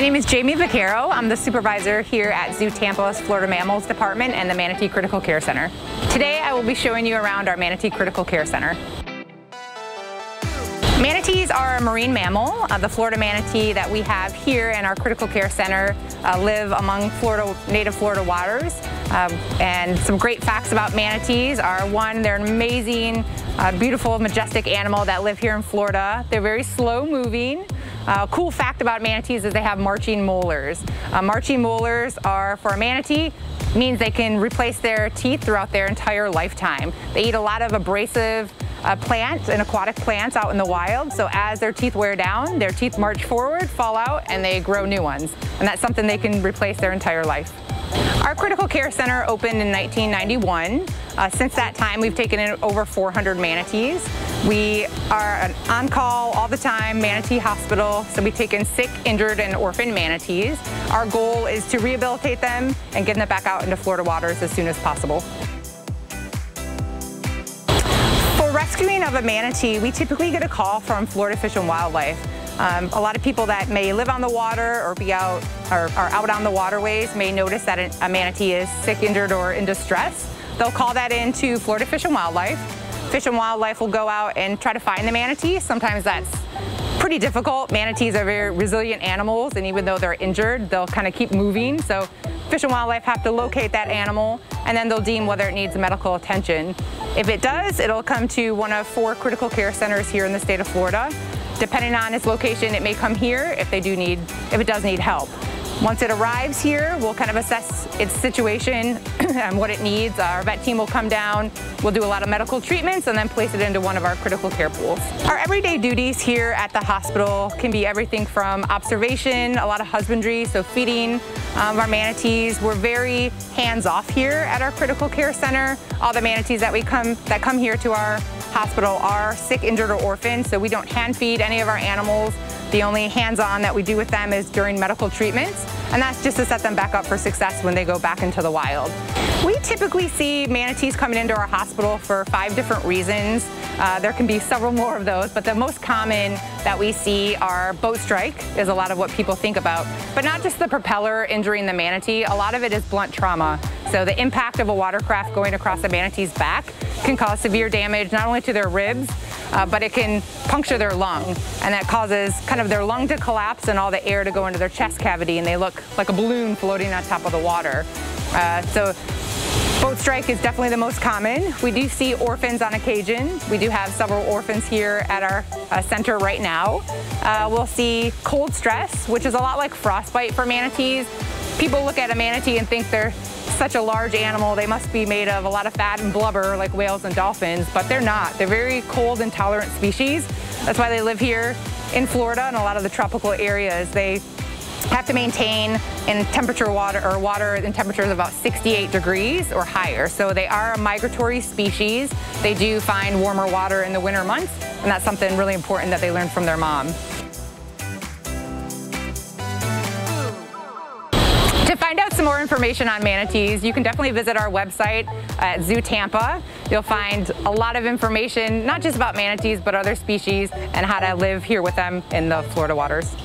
My name is Jamie Vaquero. I'm the supervisor here at Zoo Tampa's Florida Mammals Department and the Manatee Critical Care Center. Today I will be showing you around our Manatee Critical Care Center. Manatees are a marine mammal. Uh, the Florida manatee that we have here in our critical care center uh, live among Florida, native Florida waters. Um, and some great facts about manatees are one, they're an amazing, uh, beautiful, majestic animal that live here in Florida. They're very slow moving. A uh, cool fact about manatees is they have marching molars. Uh, marching molars are, for a manatee, means they can replace their teeth throughout their entire lifetime. They eat a lot of abrasive uh, plants and aquatic plants out in the wild. So as their teeth wear down, their teeth march forward, fall out, and they grow new ones. And that's something they can replace their entire life. Our critical care center opened in 1991. Uh, since that time, we've taken in over 400 manatees. We are an on-call all the time manatee hospital, so we take in sick, injured, and orphaned manatees. Our goal is to rehabilitate them and get them back out into Florida waters as soon as possible. For rescuing of a manatee, we typically get a call from Florida Fish and Wildlife. Um, a lot of people that may live on the water or be out or are out on the waterways may notice that a manatee is sick, injured, or in distress. They'll call that in to Florida Fish and Wildlife. Fish and Wildlife will go out and try to find the manatee. Sometimes that's pretty difficult. Manatees are very resilient animals, and even though they're injured, they'll kind of keep moving. So Fish and Wildlife have to locate that animal, and then they'll deem whether it needs medical attention. If it does, it'll come to one of four critical care centers here in the state of Florida. Depending on its location, it may come here if they do need, if it does need help. Once it arrives here, we'll kind of assess its situation and what it needs. Our vet team will come down, we'll do a lot of medical treatments and then place it into one of our critical care pools. Our everyday duties here at the hospital can be everything from observation, a lot of husbandry, so feeding um, our manatees. We're very hands-off here at our critical care center. All the manatees that we come that come here to our hospital are sick, injured, or orphaned, so we don't hand feed any of our animals. The only hands-on that we do with them is during medical treatments, and that's just to set them back up for success when they go back into the wild. We typically see manatees coming into our hospital for five different reasons. Uh, there can be several more of those, but the most common that we see are boat strike is a lot of what people think about. But not just the propeller injuring the manatee, a lot of it is blunt trauma. So the impact of a watercraft going across a manatee's back can cause severe damage not only to their ribs, uh, but it can puncture their lung. And that causes kind of their lung to collapse and all the air to go into their chest cavity and they look like a balloon floating on top of the water. Uh, so Boat strike is definitely the most common. We do see orphans on occasion. We do have several orphans here at our uh, center right now. Uh, we'll see cold stress, which is a lot like frostbite for manatees. People look at a manatee and think they're such a large animal, they must be made of a lot of fat and blubber like whales and dolphins, but they're not. They're very cold and tolerant species. That's why they live here in Florida and a lot of the tropical areas. They have to maintain in temperature water or water in temperatures about 68 degrees or higher. So they are a migratory species. They do find warmer water in the winter months, and that's something really important that they learn from their mom. Some more information on manatees, you can definitely visit our website at Zoo Tampa. You'll find a lot of information, not just about manatees, but other species and how to live here with them in the Florida waters.